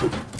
you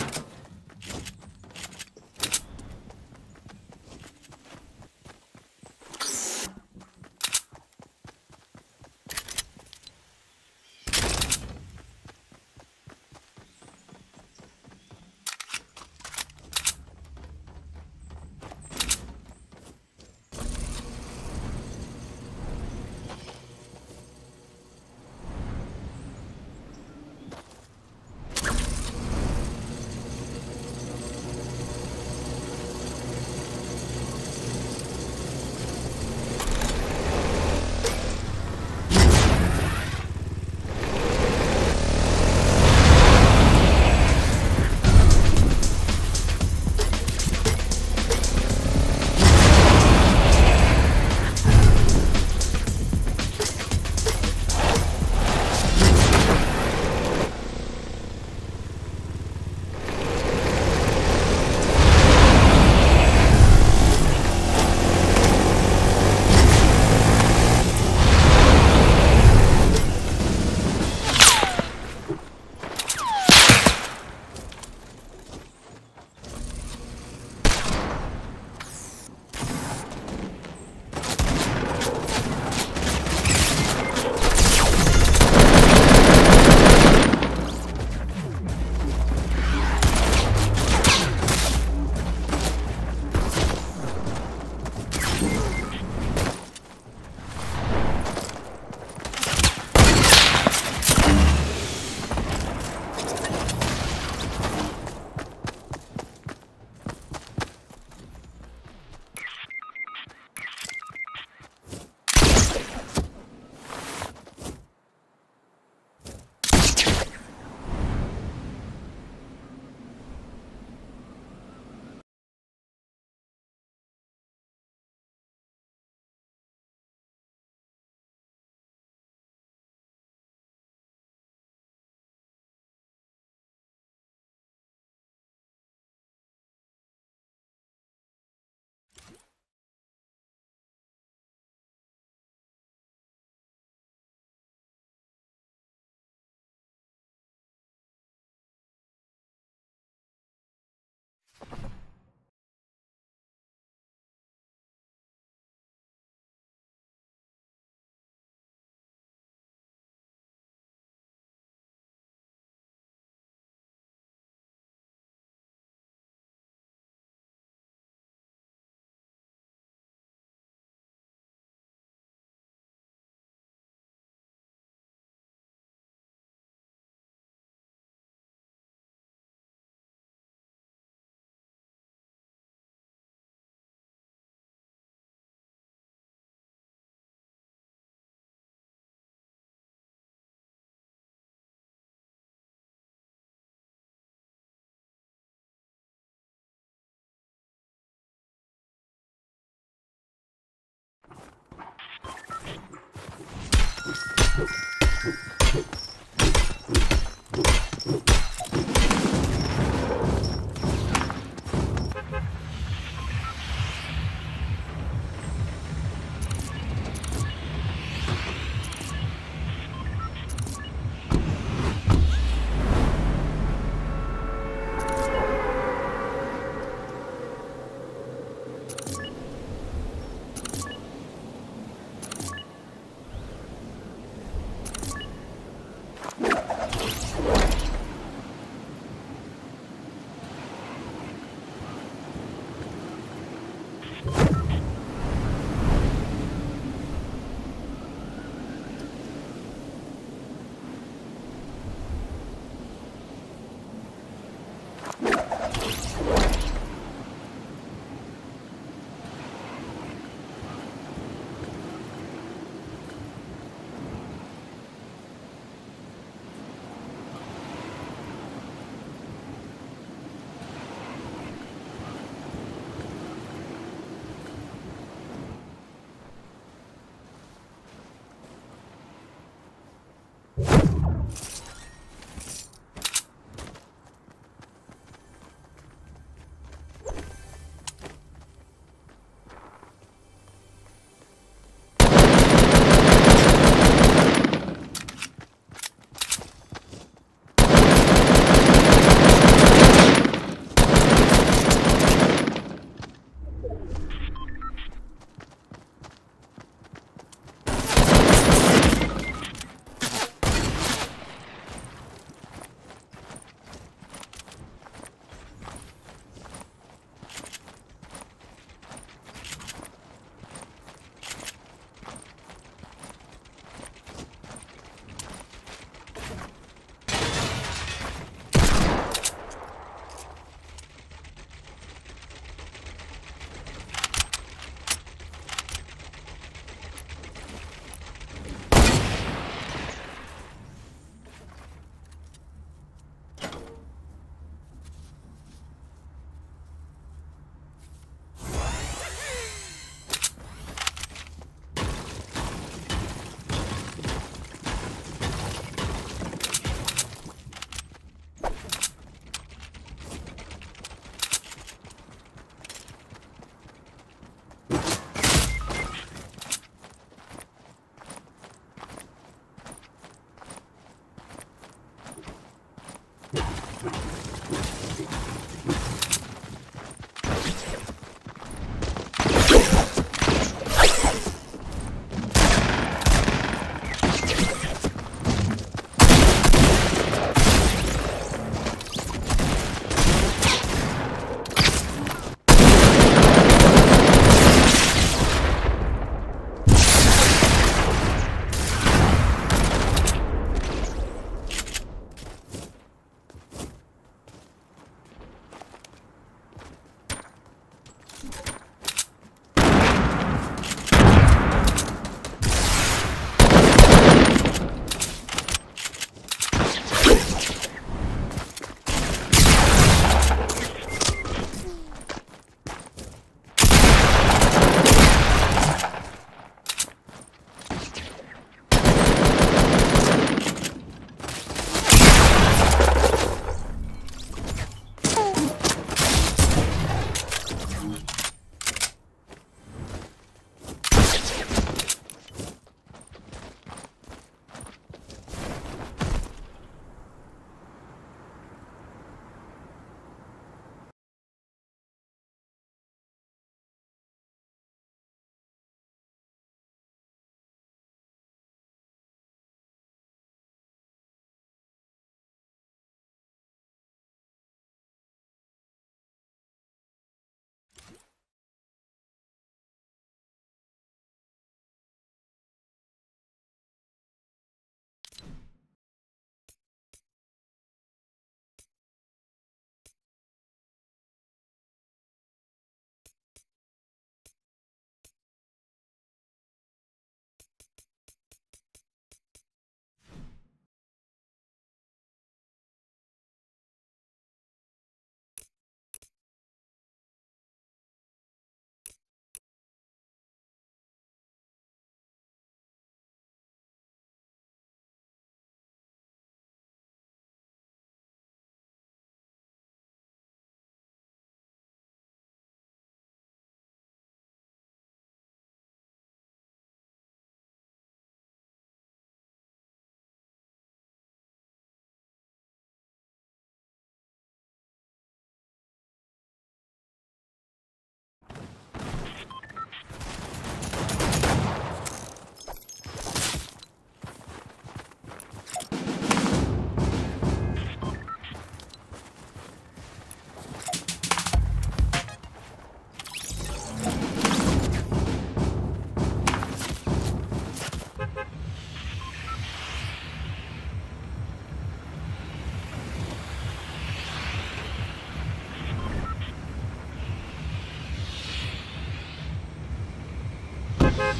you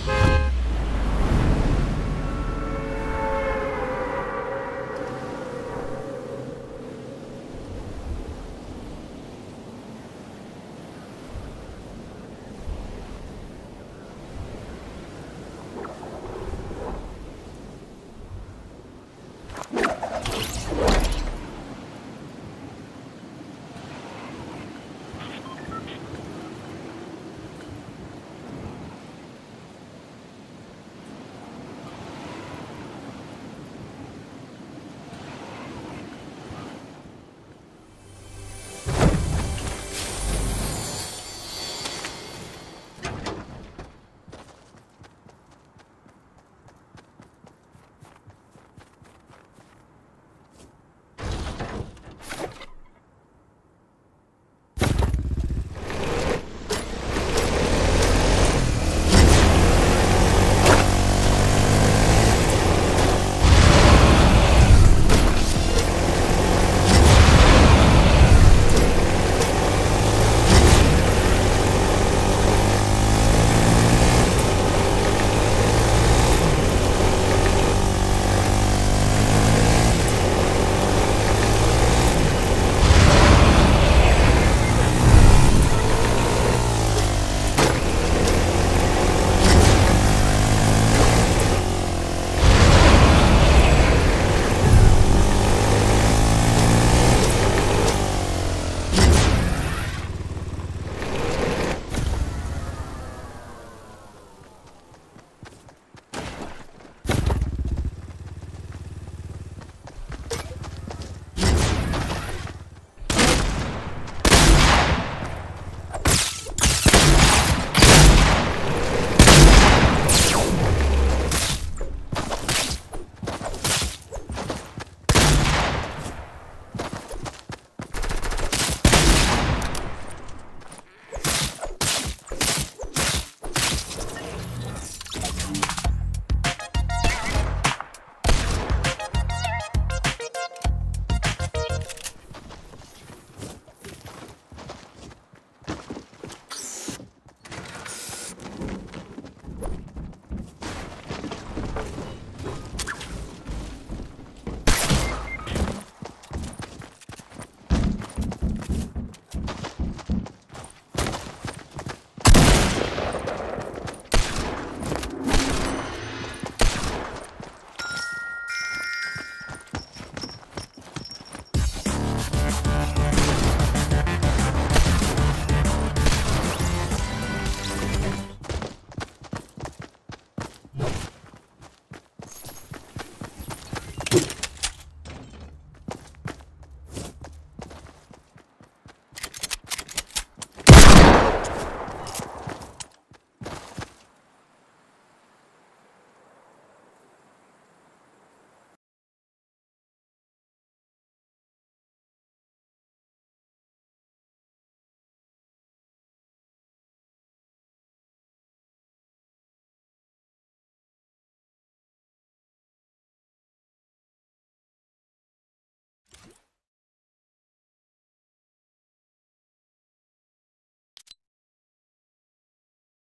Yeah.